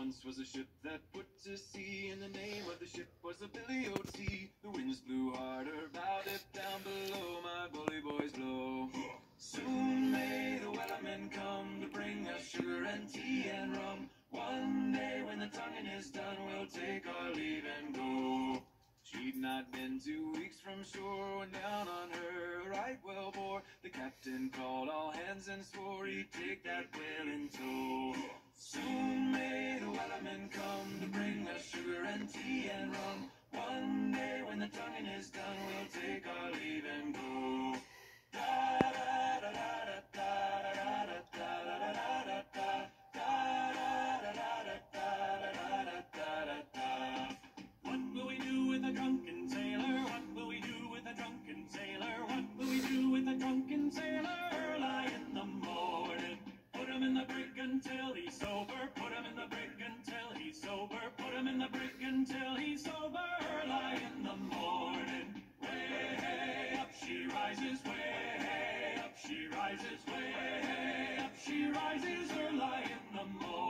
once was a ship that put to sea, and the name of the ship was the Billy o' Tea The winds blew harder, bowed it down below, my bully boys blow. Soon may the Wellerman come to bring us sugar and tea and rum. One day when the tonguing is done, we'll take our leave and go. She'd not been two weeks from shore when down on her right whale bore. The captain called all hands and swore he'd take that whale is done, we'll take our leave and go. What will we do with a drunken sailor? What will we do with a drunken sailor? What will we do with a drunken sailor early in the morning? Put him in the brig until he's sober. Put him in the brig until he's sober. Put him in the brig. Rises. Way up she rises. Early in the morning.